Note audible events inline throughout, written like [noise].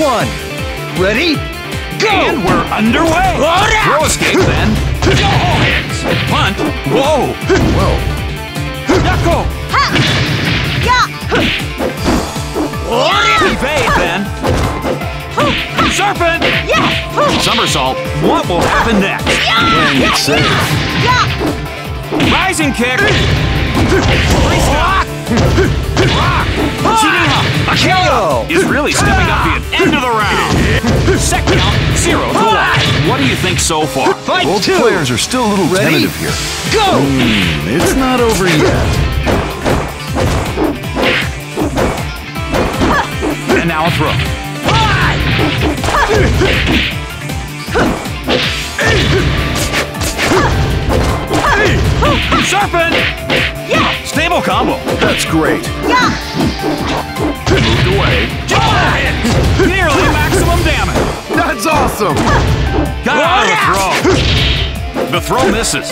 one. Ready? Go! And we're underway. Throw escape then. Go hits. Punt. Whoa. Whoa. Yucko. Yeah! Evade then. Serpent. Yeah! Somersault. What will happen next? Playing it safe. Yeah! Rising kick. Rock. Rock. Chiniha. Akira is really stepping up the end of the round. Set count zero to one. What do you think so far? Fight Both two. players are still a little Ready? tentative here. Go! Hmm, it's not over yet. And now a throw. Serpent. Yeah! Stable combo. That's great. Yeah! Moved away. Nearly [laughs] maximum damage. That's awesome. Got out of the throw. The throw misses.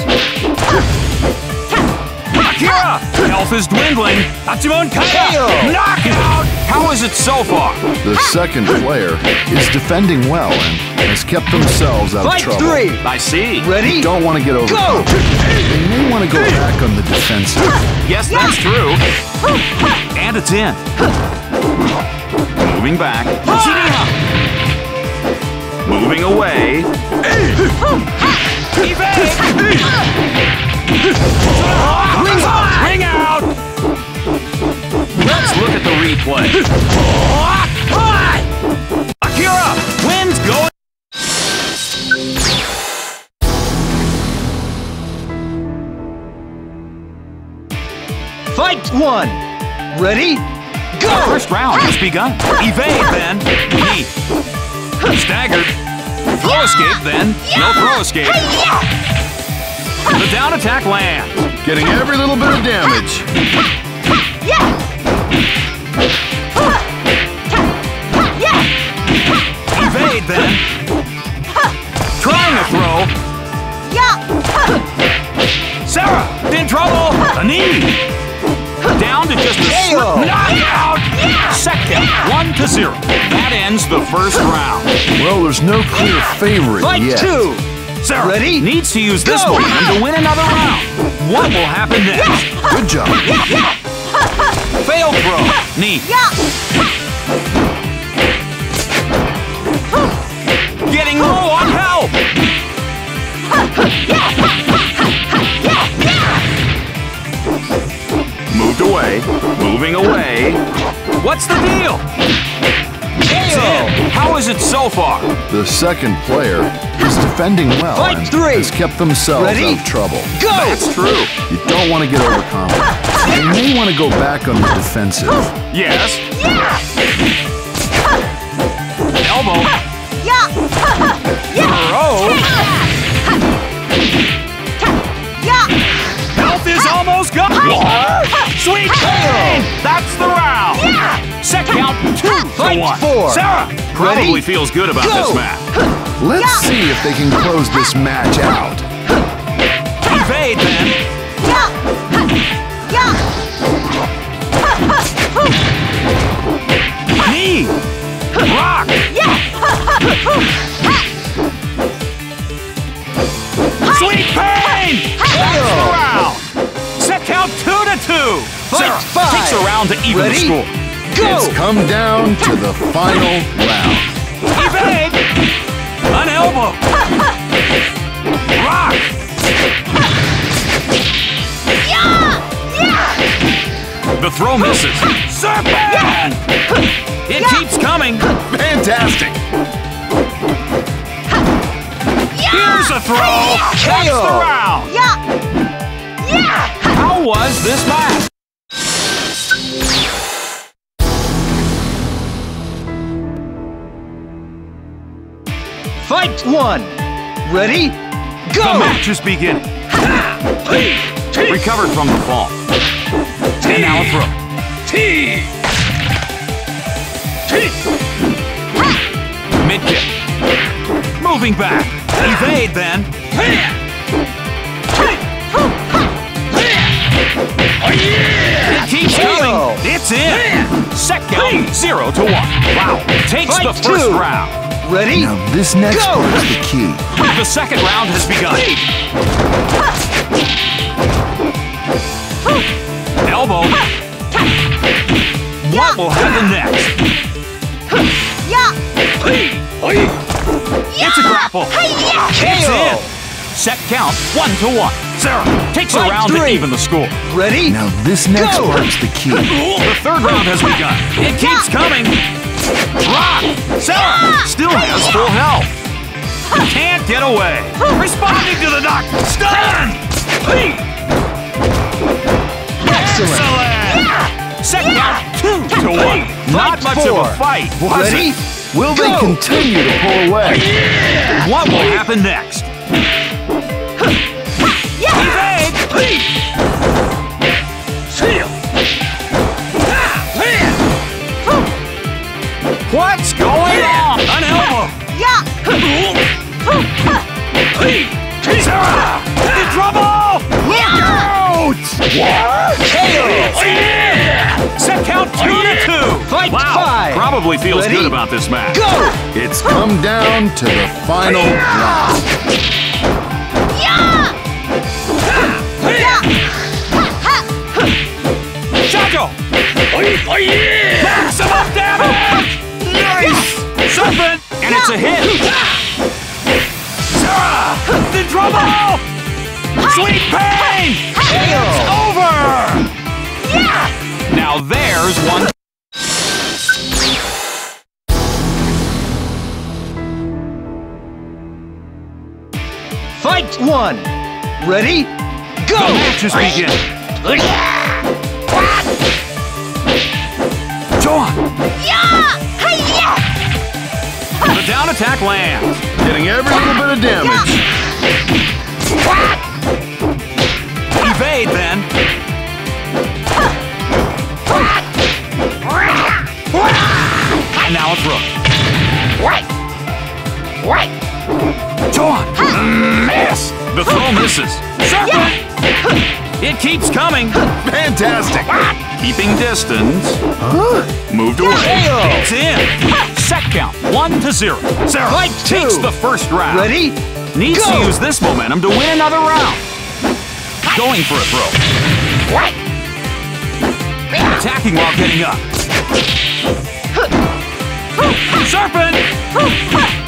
Akira! Health is dwindling. Hachiman Kaya! KO. Knockout! How is it so far? The second player is defending well and has kept themselves out Fight of trouble. three. I see. Ready? Don't want to get over. Go! They may want to go back on the defensive. Yes, that's true. And it's in. Moving back. Moving away. Ring out! Ring out! Let's look at the replay. [laughs] Akira wins going. Fight one. Ready? The Go! first round has begun. Evade then. Knee. Staggered. Throw escape then. No throw escape. The down attack lands. Getting every little bit of damage. Yeah! Yeah! Evade then. Trying to throw. Sarah in trouble. A knee. Down to just a slip. KO. Knockout. Second. One to zero. That ends the first round. Well, there's no clear favorite Fight yet. two. Sarah Ready? needs to use this Go. momentum to win another round. What will happen next? Good job. Failed throw. Knee. Yeah! Getting low on help. Moved away. Moving away. What's the deal? It's. How is it so far? The second player is defending well Fight and three. has kept themselves Ready? out of trouble. Go! That's true. You don't want to get overconfident. They may want to go back on the defensive. Yes. Yeah! Elbow. Yeah! Throw. Yeah! Health is almost gone. Sweet pain. That's the round. Set count two to Fight one. four. Sarah probably Ready? feels good about Go. this match. Let's see if they can close this match out. Evade then. Rock. Sweet pain. That's the round. Set count two to two. Fight Sarah five. takes a round to even Ready? the score. Go! It's come down to the final round. Evade. An elbow. Rock. The throw misses. Serpent. It keeps coming. Fantastic. Here's a throw. That's the round. Yeah! Yeah! How was this match? Fight one. Ready? Go! The Go! match is beginning. Recovered from the fall. And now a throw. Mid kick. Moving back. Evade then. It keeps coming. It's in. Set count Zero to one. Wow. Takes Fight the first two. round. Ready? Now this next Go! part is the key. The second round has begun. Elbow. What will happen next? It's a grapple. It's KO. in. Set count one to one. Sarah takes a Fight round to three. even the score. Ready? Now this next Go! part is the key. The third round has begun. It keeps coming. Rock. Sarah still has full health. Can't get away. Responding to the knock. Stun. Excellent. Excellent. Set count two to one. Not Fight much of a fight, was Ready? it? Will they continue to pull away? What will happen next? Evade! Two! Fight wow, five. probably feels Ready? good about this match. Go! It's come down to the final round. Yeah. Shaco! Maximum damage! Nice! Serpent! And it's a hit! Sarah! In trouble! Sweet pain! It's over! Yeah! Now there's one. Fight one. Ready? Go! The matches begin. Joan! The down attack lands. Getting every little bit of damage. Evade then. And now a throw. Joan! Miss! The throw misses. Serpent! It keeps coming. Fantastic. Keeping distance. Moved away. KO. It's in. Set count one to zero. Sarah Fight takes the first round. Ready? Needs Go. to use this momentum to win another round. Going for a throw. Attacking while getting up. Serpent!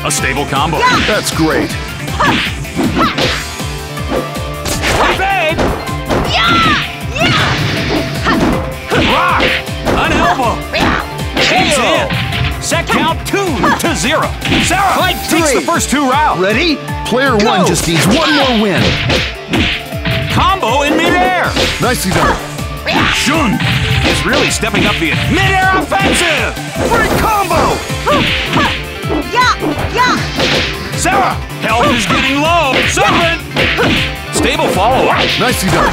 A stable combo. That's great. Evade! Rock! An elbow! It's in. Set count two to zero. Sarah Fight takes three. the first two rounds. Ready? Player Go! one just needs one more win. Combo in midair. Nicely done. Shun is really stepping up the midair offensive. Free combo. Yeah. Yeah. Sarah, health is getting low. Serpent. Stable follow-up. Nicely done.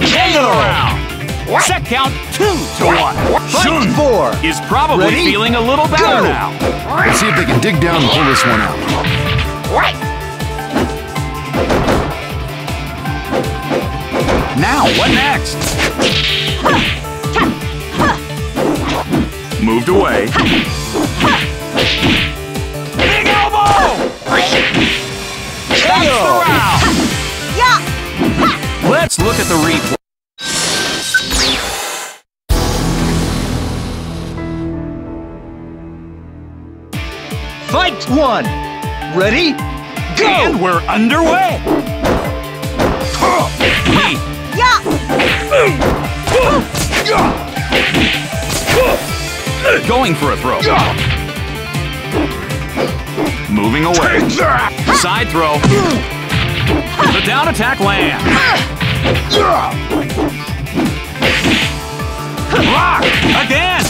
Another round. Set count two to one. Fight Shun four. is probably Ready? feeling a little better Go. now. Let's see if they can dig down and pull this one out. Now, what next? Moved away. Big elbow! That's the round. Yeah. Let's look at the replay. Fight one. Ready? Go! And we're underway. Knee. Yeah. Going for a throw. Moving away. Side throw. The down attack lands. Rock! Again!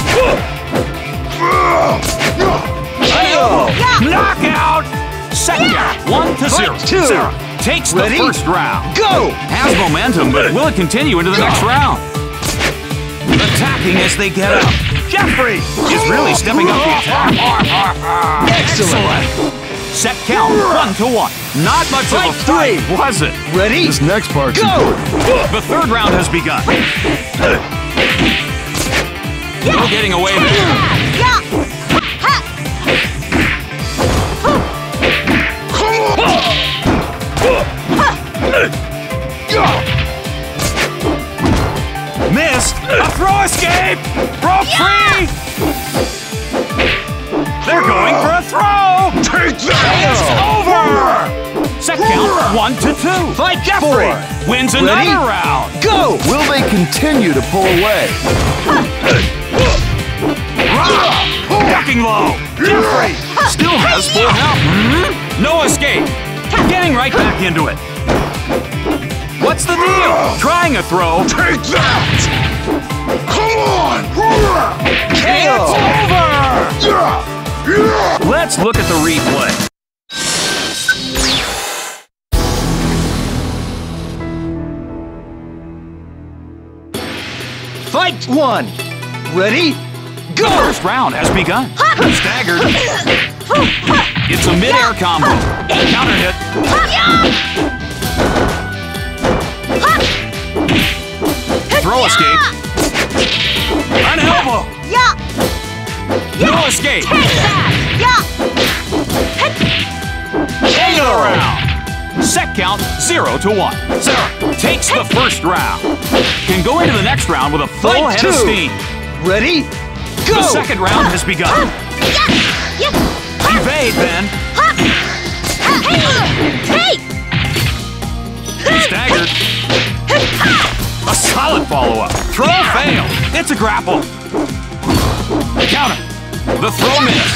KO. Knockout! Second, one to zero. Two. Sarah takes the first round. Go! Has momentum, but will it continue into the next round? Attacking as they get up. Jeffry is really stepping up the attack. Excellent. Set count one to one. Not much of a Fight fight, three. was it? Ready? This next part. Go! important. The third round has begun. No getting away there. Yeah! A throw escape. Broke free. They're going for a throw. Take that! It's over. Set count one to two. Fight Jeffry four. wins Ready? another round. Go! Will they continue to pull away? Ducking low. Jeffry still has full health. Mhm. No escape. Getting right back into it. What's the deal? Trying a throw. Take that! Let's look at the replay. Fight one! Ready? The Go! first round has begun. Staggered. It's a mid-air combo. Counter hit. Throw escape. An elbow. Yeah! No escape. Take that! Yeah! End of the round. Set count zero to one. Sarah takes the first round. Can go into the next round with a full Fight head of steam. Ready? Go! The second round has begun. Yeah! Evade then. Hey! Staggered. A solid follow-up. Throw fail. It's a grapple. Counter. The throw miss.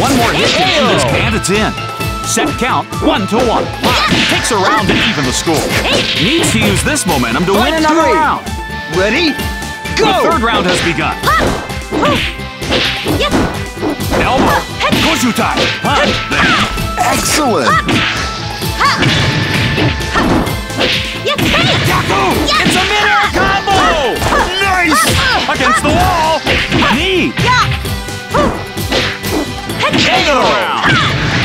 One more hit can end this, and it's in. Set count one to one. Takes a round to even the score. Needs to use this momentum to win another round. Ready? Go! The third round has begun. Elbow. Kojutai. Punch. Then Excellent! Yaku. It's a mid-air combo. Nice. Against the wall. Knee. End of the round.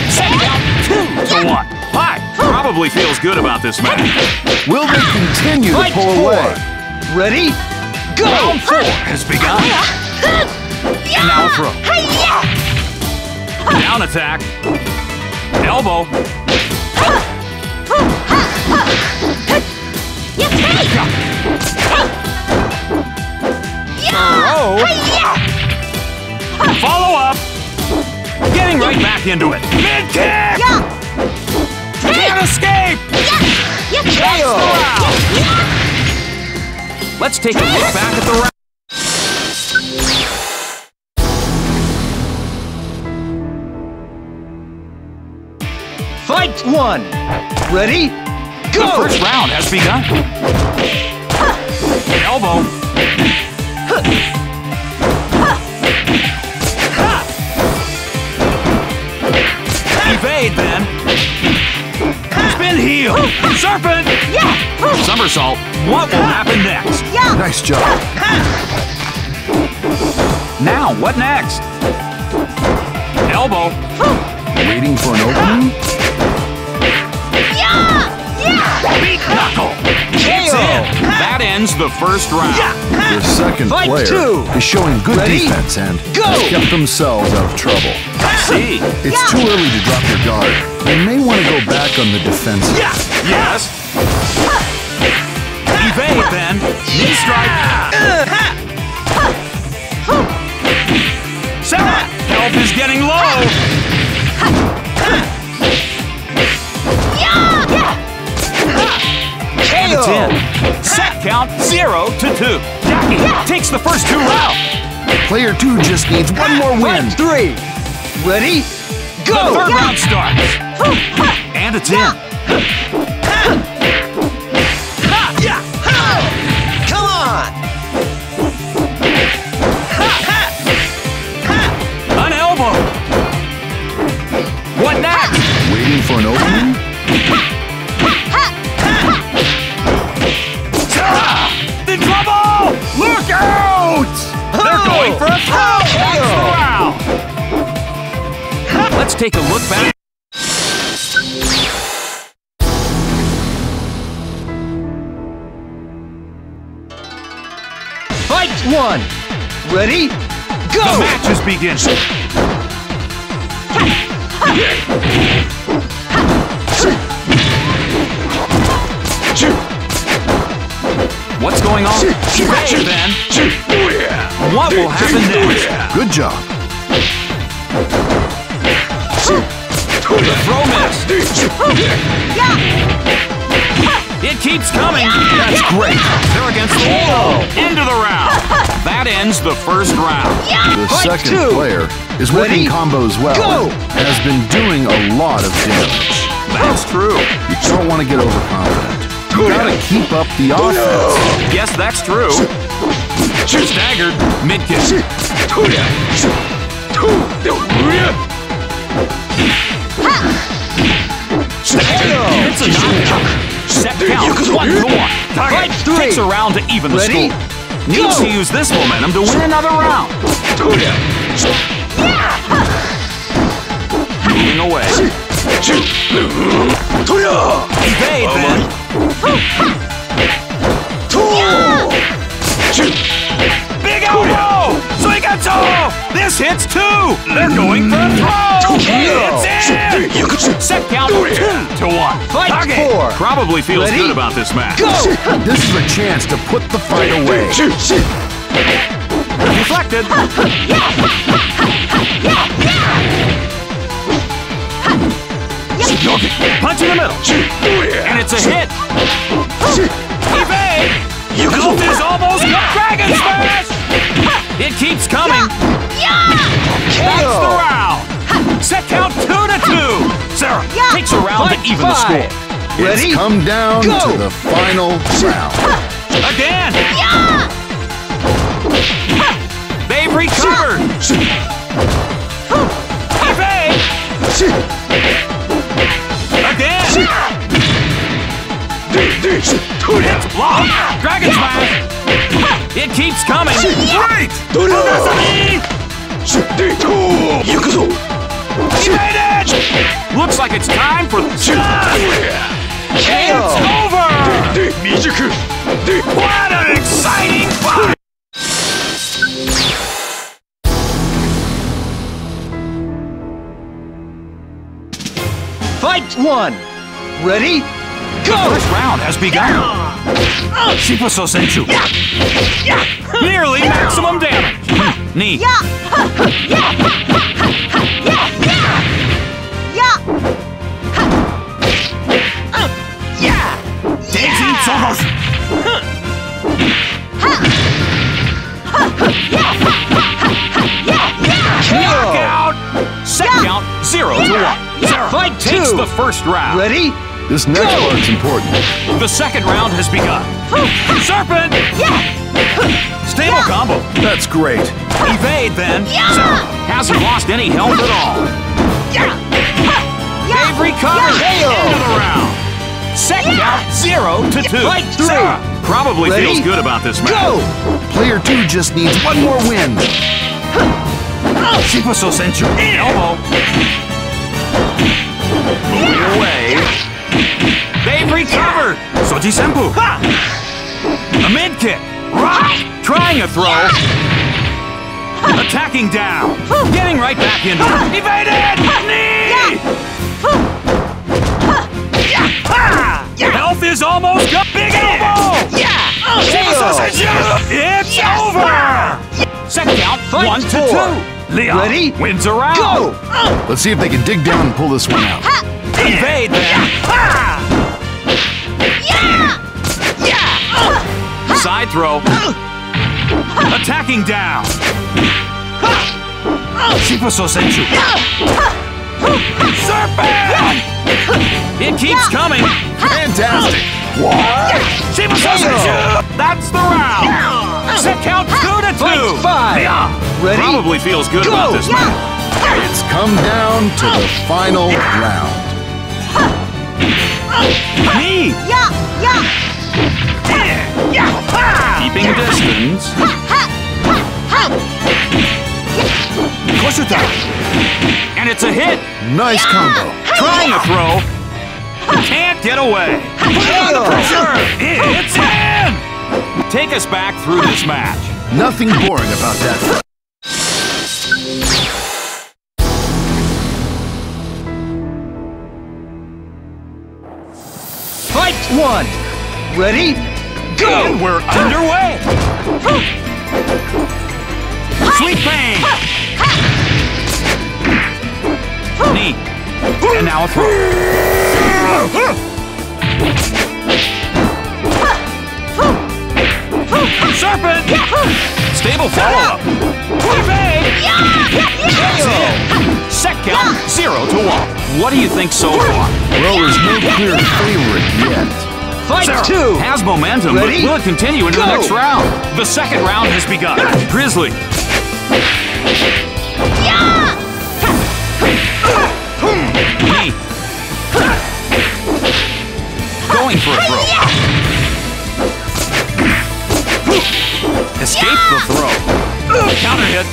Set two to one. Pai probably feels good about this match. Will they continue to pull away? Ready? Go! Round four has begun. And now throw. Down attack. Elbow. Throw. Follow up. Getting right back into it. Mid kick. Can't escape. KO! Let's take a look back at the round. Fight one! Ready? The first round has begun. Elbow. Evade then. Spin heel. Serpent. Somersault. What will happen next? Nice job. Now, what next? Elbow. Waiting for an opening? Knuckle. It's in. That ends the first round. Their second Fight player two. is showing good Ready? defense and Go. has kept themselves out of trouble. I see. It's too early to drop your guard. They may want to go back on the defensive. Yes. Evade then. Knee strike. Uh-huh. Sarah, health is getting low. And it's KO! in. Set count zero to two. Jacky takes the first two rounds. Player two just needs one more win. Fight three! Ready? The Go! third round starts. And it's in. Come on! An elbow. What next? Waiting for an opening? Let's take a look back. Fight one! Ready? Go! The Go! match is beginning. What's going on? Hey, then. What will happen next? Good job. The throw miss. It keeps coming. That's great. They're against the wall. Into the round. That ends the first round. The Fight second two. player is working Ready? combos well Go. and has been doing a lot of damage. That's true. You don't want to get overconfident. You gotta keep up the offense. Yes, that's true. Staggered. Mid kick. It's a knockout. Set count. One to one. Target three. takes a round to even the Ready? score. Needs to use this momentum to win another round. Moving away. Evade then. Big elbow! Suigatsu! This hits two! They're going for Set count two to one. Fight Target four. probably feels Ready? good about this match. Go! [laughs] This is a chance to put the fight away. Deflected. Punch in the middle. And it's a hit. Evade! Health is almost gone. Dragon Smash! It keeps coming. That's the round. Set count two to two. Sarah takes a round to Fight even the five. score. Ready? It's come down Go. to the final round. Again. Yeah! They've recovered. Evade. Again. It's blocked. Dragon Smash. It keeps coming. Great. Evaded. Looks like it's time for. It's over. What an exciting fight. Fight one! Ready? Go! First round has begun. Shifuso Senchu. Nearly maximum damage. Hmm. Knee. [laughs] [laughs] Daisy Sohoshi. Knockout. Set count zero to one. Sarah Fight takes the first round. Ready? This next Go. part's important. The second round has begun. Serpent. Stable combo. That's great. Evade then. Sarah hasn't lost any health at all. They've recovered. KO. End of the round. Set count zero to two. Fight three. Sarah probably Ready? feels good about this match. Go! Player two just needs one more win. Oh. Shifuso Senchu. Elbow. Moving away. They've recovered. Soji Senpu. A mid kick. Right. Trying a throw. Attacking down. Getting right back into it. Evaded. Knee. Ah. Ah! Health is almost gone. Big elbow. Shifuso Senchu. It's over. Second count. Fight one to two. Leon Ready? wins around. round. Go! Let's see if they can dig down and pull this one out. Evade then. Side throw. Attacking down. Shifuso Senchu. Serpent! It keeps coming. Fantastic. Shifuso Senchu. That's the round. Set count two to two. Fight five. Ready? probably feels good Go. about this match. It's come down to the final round. Knee. Keeping distance. Koshuta. And it's a hit. Nice combo. Trying to throw. Can't get away. Put it under pressure. It's in. Take us back through this match. Nothing boring about that. Fight one! Ready? Go! And we're underway! Sweet pain! Knee. And now a throw. Serpent! Stable follow-up. Evade! That's it. Set count, zero to one. What do you think so far? Well, there's no clear favorite yet. Fight Sarah two! has momentum, Ready? but will it continue into the next round? The second round has begun. Grizzly. Going for a throw. Escape the throw. Counter hit.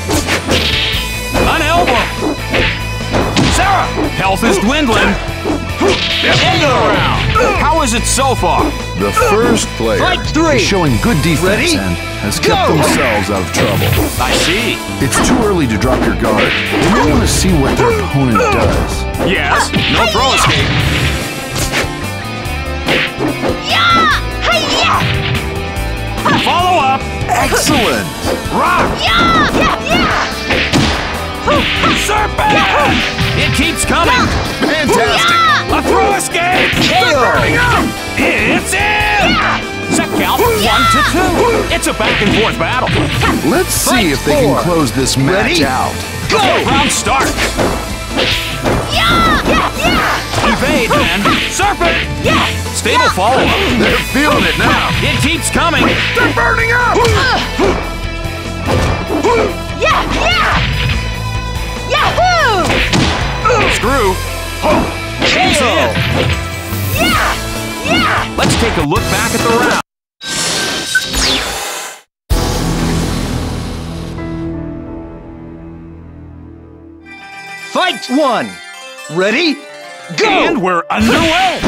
An elbow. Sarah. Health is dwindling. End of the round. How is it so far? The first player Fight three. is showing good defense Ready? and has kept Go! themselves out of trouble. I see. It's too early to drop your guard. You may want to see what their opponent does. Yes. No throw escape. Follow up. Excellent! Rock. Serpent. It keeps coming. Fantastic! A throw escape. It's in. Set count one to two. It's a back and forth battle. Let's see Fight if they can close this match Ready? out. Go! Round start. Yeah! Yeah! yeah. Evade then. Serpent. Yeah! Stable follow up. They're feeling it now. It keeps coming. They're burning up! Yeah! Yeah! Yahoo! Screw. He's in. Let's take a look back at the round. Fight one! Ready? Go! And we're underway.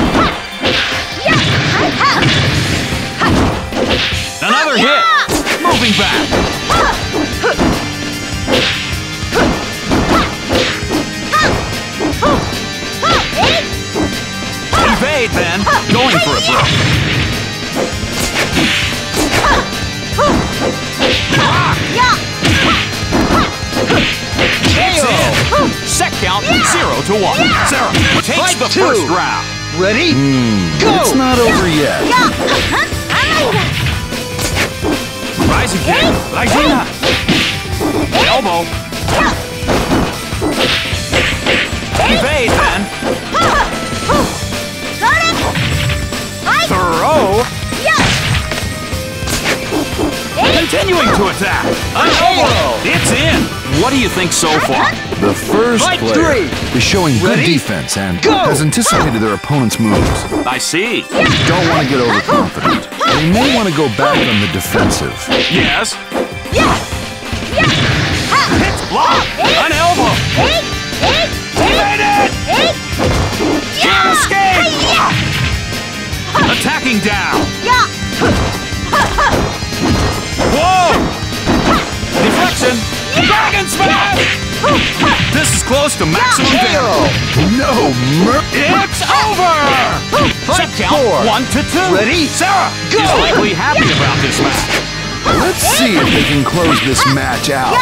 Another hit. Moving back. Evade then. Going for a throw. It's in. Set count zero to one. Sarah takes Fight the two. first round. Ready? Hmm. Go! It's not over yet. Rising kick. Lysina. Elbow. Evade Continuing to attack. An elbow. It's in. What do you think so far? The first Fight player three. is showing good defense and Go! has anticipated their opponent's moves. I see. Don't want to get overconfident. They may want to go back on the defensive. Yes. Hits block. An elbow. Evaded. Can't escape. Attacking down. Whoa! Deflection! Dragon smash! This is close to maximum damage. No mer- It's over! Set count four. one to two. Ready? Sarah Go! is likely happy about this match. Let's see if they can close this match out.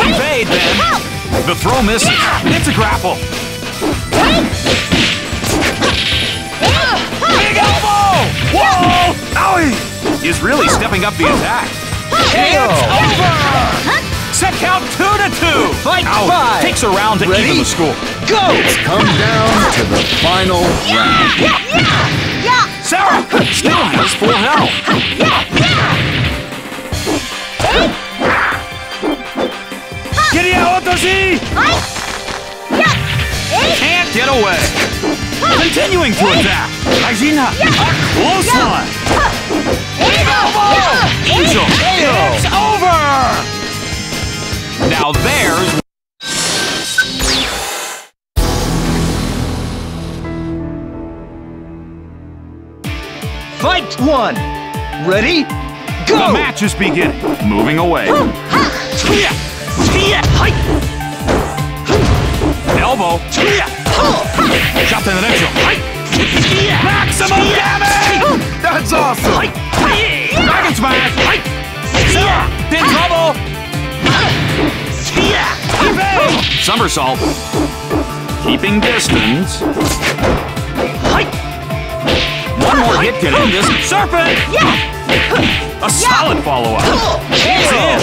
Evade then. The throw misses. It's a grapple. Big elbow! Whoa! Owie! Is really stepping up the attack. It's over! Set count two to two. Fight Ouch. five. Takes a round to Ready? even the score. Go! Come down to the final round. Sarah still has full health. Kiria Otoshi can't get away. Continuing to attack. Aijina, a close one. Angel, it's over. Now there's Fight one! Ready? Go! The match is beginning. Moving away. Elbow. Shot to the neutral. Maximum damage! That's awesome! Dragon smash! Sarah, in trouble! Evade! Somersault. Keeping distance. One more hit can end this. Serpent! A solid follow-up. He's in.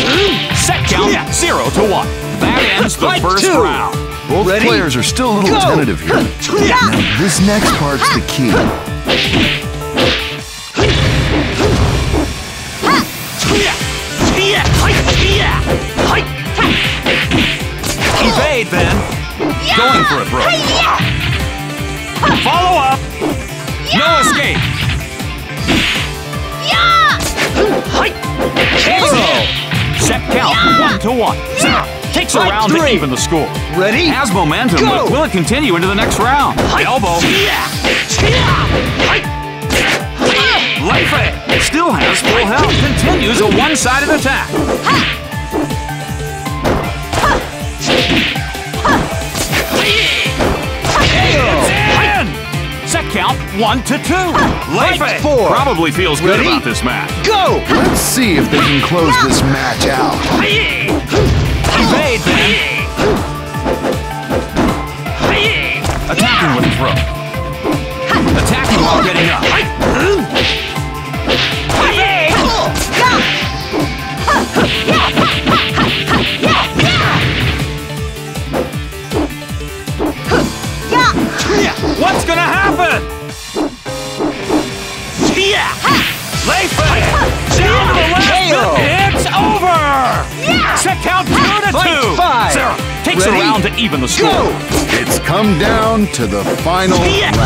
Set count zero to one. That ends the first round. Both Ready? players are still a little Go! tentative here. Now, this next part's the key. Going for a throw. Follow up. No escape. He's in. Set count one to one. Sarah takes a Fight round to even the score. Ready? Has momentum, Go. but will it continue into the next round? Elbow. Life it. Still has full health. Continues a one-sided attack. Count one to two. It. four. Probably feels good Ready? about this match. Go! Let's see if they can close this match out. Evade then. Attacking with a throw. Attacking while getting up. Down to the final round.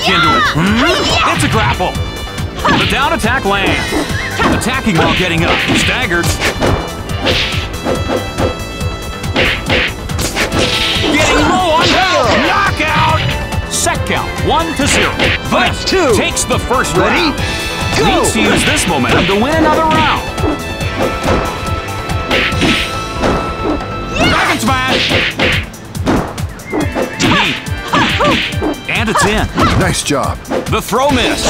Back into it. Hmm? It's a grapple. The down attack lands. Attacking while getting up. Staggered. Getting low on health. Knockout. Set count one to zero. Fight two. takes the first Ready? round. Go! Needs to use this momentum to win another round. And it's in. Nice job. The throw miss.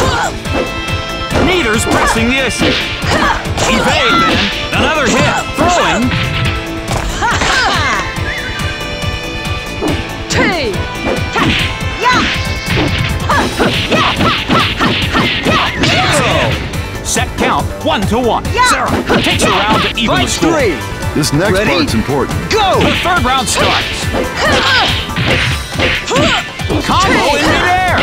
Neater's pressing the issue. Evade then. Another hit. Throwing. It's in. Set count one to one. Sarah takes a round to even the score. three! This next Ready? part's important. Go! The third round starts. [laughs] Combo in midair.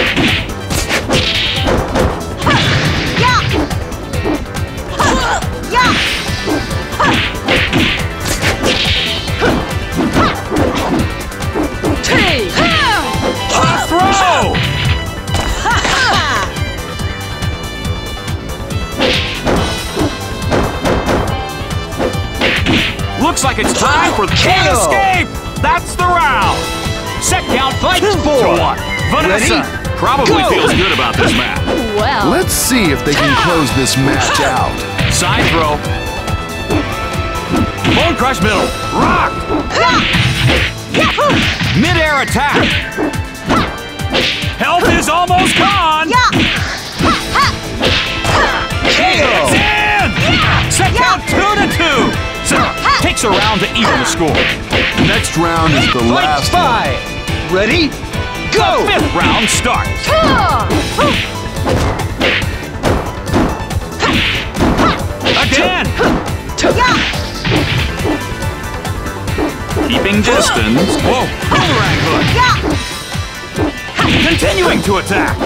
Throw. Looks like it's time for the KO. Set count Fight two four. to one. Vanessa Ready? probably Go. feels good about this match. Well, Let's see if they can close this match out. Side throw. Bone crush middle. Rock. Mid-air attack. Health is almost gone. It's in! Set count two to two! Sarah takes a round to even the score. Next round is the Fight last one. Five. Ready? Go! Fifth round starts. Again! Keeping distance. Whoa! Boomerang hook. Continuing to attack.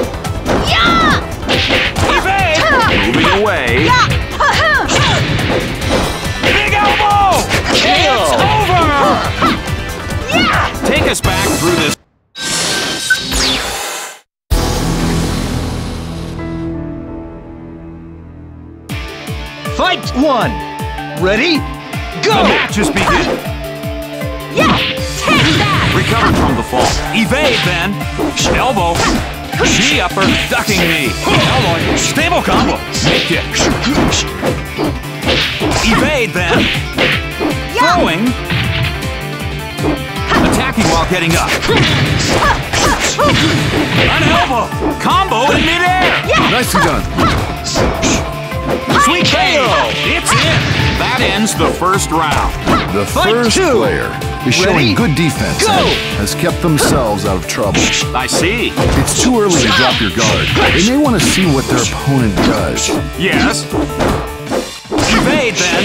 Evade! Moving away. Us back through this. Fight one. Ready? Go! The Go! match is begin. Recovered from the fall. Evade then. Elbow. Knee upper. Ducking knee. Elbow. Stable combo. Make kick. Evade then. Throwing. Attacking while getting up. An elbow. Combo in midair. Nicely done. Sweet KO. It's in. That ends the first round. The Fight first two. player is Ready? showing good defense Go. has kept themselves out of trouble. I see. It's too early to drop your guard. They may want to see what their opponent does. Yes. Evade then.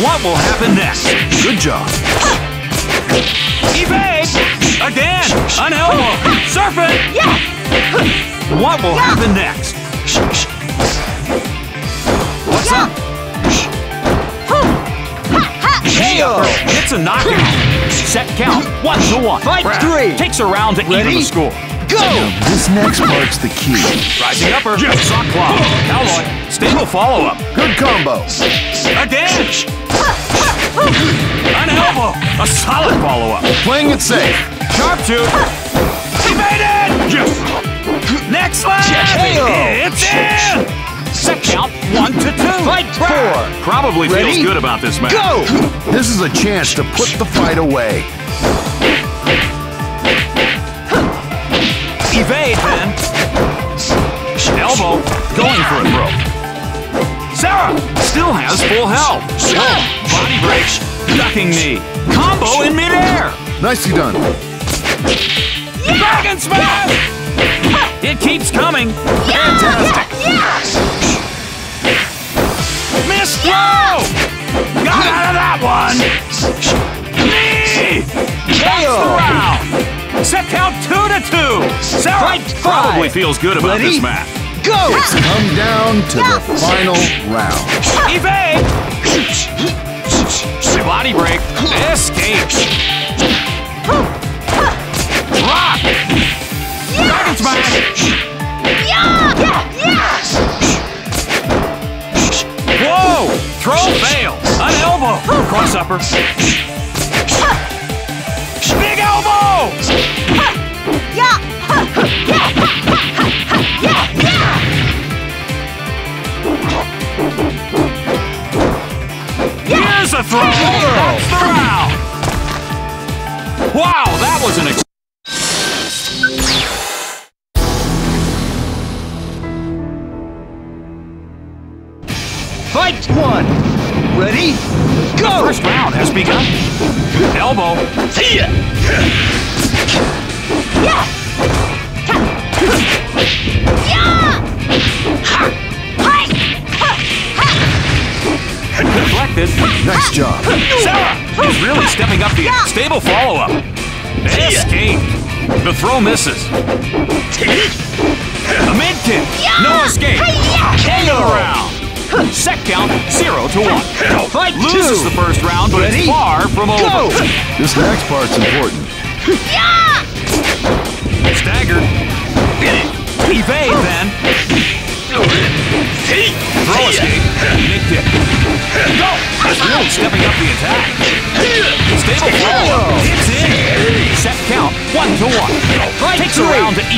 What will happen next? Good job. Evade! Again! An elbow! Serpent! What will happen next? What's up? KO! It's a knockout. Set count one to one. Fight Brad three. Takes a round to even Ready? the score. Go! This next part's the key. Rising upper. yes. Sock claw. Cowboy. Stable follow up. Good combo. Again! An elbow! A solid follow up. Playing it safe. Sharpshoot! He made it! Next leg! KO. It's in! Set count one to two. Fight four. Probably Ready? feels good about this match. Go! This is a chance to put the fight away. Evade then. Elbow. Going for a throw. Sarah still has full health. Whoa. Body break. Ducking knee. Combo in midair. Nicely done. Dragon smash! It keeps coming. Fantastic. Missed throw! Got out of that one! Knee! That's KO. round! Set count two to two! Sarah Fight five. probably feels good about Ready? this match. Go! Come down to the final round. Evade! Body break. Escape. Rock! Dragon smash! Whoa! Throw fail. An elbow. Cross upper.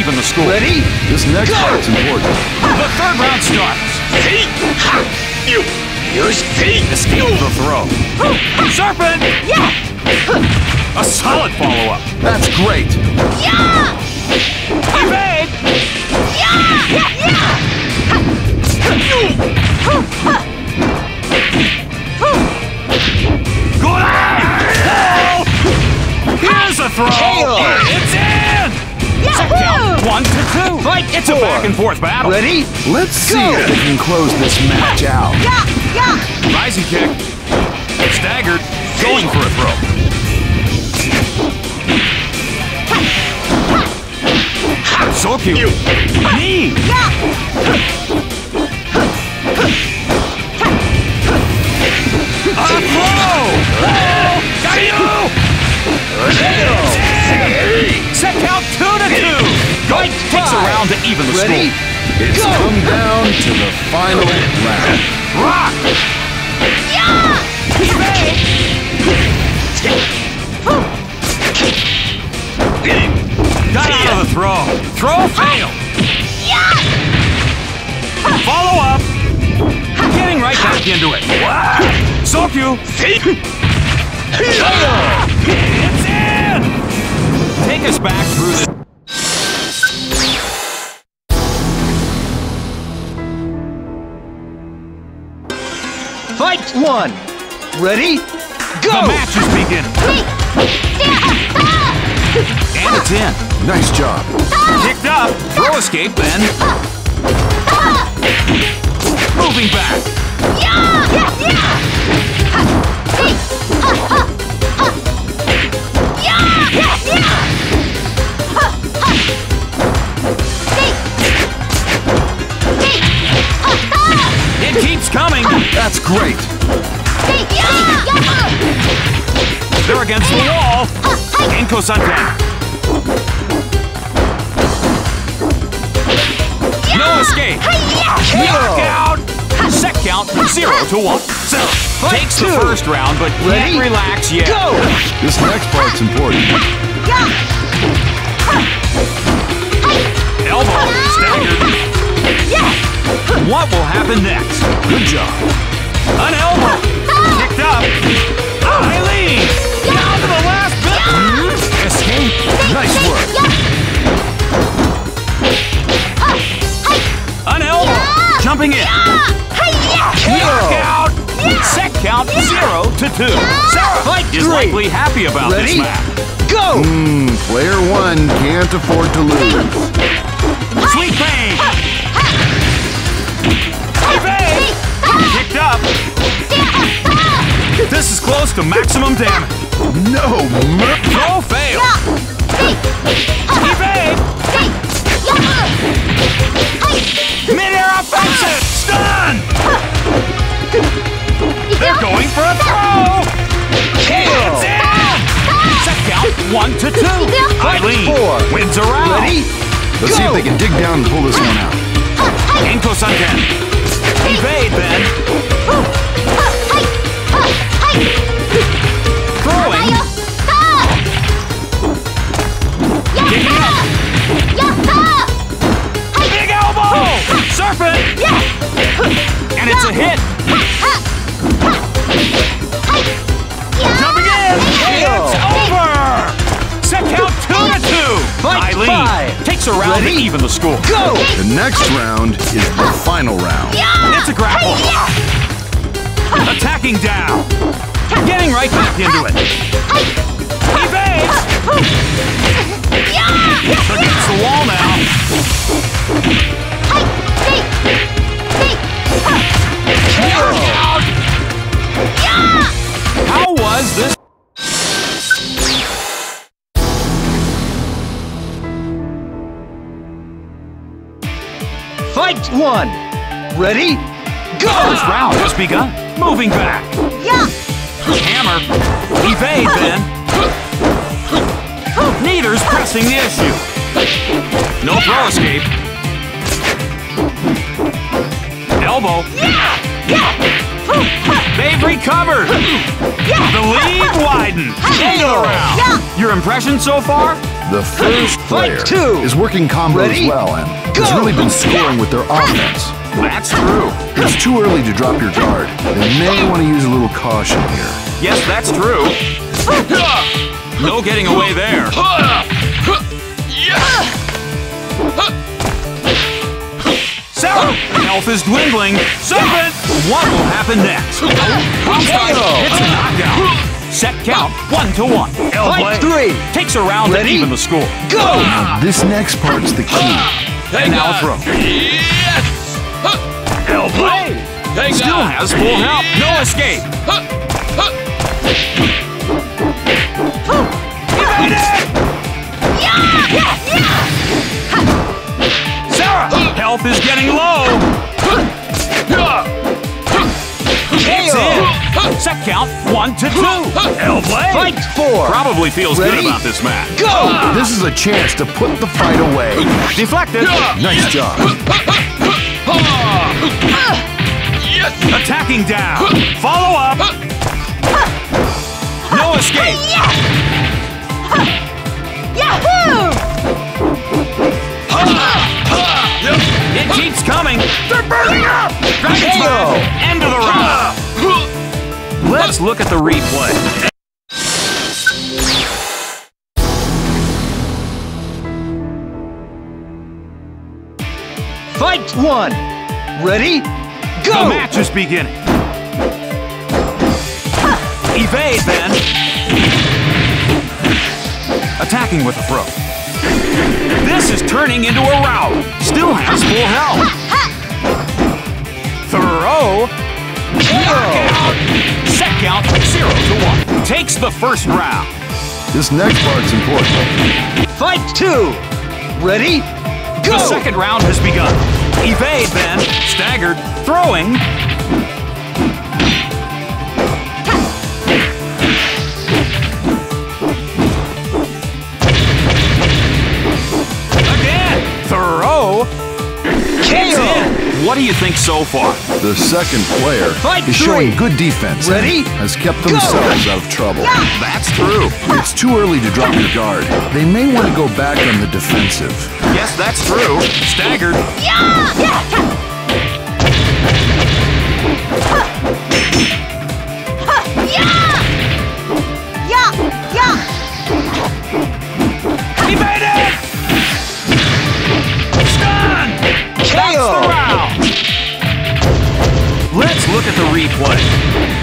Even the score. Ready? This next Go! part's important. The third round starts. Escape the throw. Serpent! A solid follow-up. That's great. Yeah! Evade! Good eye! Here's a throw! KO. It's in! Set count one to two. Fight it's a four. back and forth battle. Ready? Let's see Go. if they can close this match out. Yeah, yeah. Rising kick. Staggered. Going for a throw. So cute. Knee. A throw. Oh, got you. Set count two to two. Going takes a round to even the Ready? score. It's Go. come down to the final round. Rock. Got out of the throw. Throw failed. Follow up. Getting right back into it. Sokyu. It's in. Take us back through this. Fight one. Ready? Go! The match is beginning. And it's in. Nice job. Kicked up. Throw escape then. Moving back. Uh, uh. It keeps coming. That's great. They're against the wall. Enko Santen. No escape. Knockout. Set count zero to one. So takes the first round, but Ready? can't relax yet. Go! This next part's important. Elbow staggered. What will happen next? Good job. An elbow. Kicked up. Eileen. Likely happy about Ready? this match. Go! Hmm, player one can't afford to lose. Sweet pain. Evade. Kicked up. This is close to maximum damage. No mer- Throw fail. Evade. Mid-air offensive. Stun. They're going for a throw. It's in. Set count one to two. Eileen four. wins a round. Ready? Let's see if they can dig down and pull this one out. Enko Santen. Evade then. Throwing. Kicking up. Big elbow. Serpent. And it's a hit. Jumping in. It's over. Set count two to two. Fight Eileen five. takes a round Ready? to even the score. Go! The next round is the final round. It's a grapple. Attacking down. Getting right back into it. Evades. Against the wall now. Out. How was this? Fight one. Ready? Go! First round has begun. Moving back. Yeah. Hammer. Evade then. Neither's pressing the issue. No throw escape. Elbow. They've recovered. The lead widens. End of the round. Your impression so far? The first Fight player two. is working combos Ready? well and has really been scoring with their offense. That's true. It's too early to drop your guard. They may want to use a little caution here. Yes, that's true. No getting away there. Sarah, health is dwindling. Serpent, what will happen next? Outside hits a knockout. Set count one to one. Fight three. Takes a round to even the score. Go! This next part's the key. And now throw. Yes! Elbow. Still has full health. No escape. Sarah, health is getting low. In. Set count one to two. El Blaze. Fight four. Probably feels good about this match. Go! This is a chance to put the fight away. Deflected. Nice job. Yes. Attacking down. Follow up. No escape. Yahoo! It keeps coming. They're burning up. Dragon KO. End of the round. Let's look at the replay. Fight one. Ready? Go! The Go! match is beginning. Evade then. Attacking with a throw. This is turning into a rout. Still has full health. [laughs] Throw. Knockout. Set count zero to one. Takes the first round. This next part's important. Fight two. Ready? Go! The second round has begun. Evade then. Staggered. Throwing. What do you think so far? The second player Fight is showing good defense Ready? has kept Go! themselves out of trouble. That's true. It's too early to drop your guard. They may want to go back on the defensive. Yes, that's true. Staggered. Yeah! Look at the replay.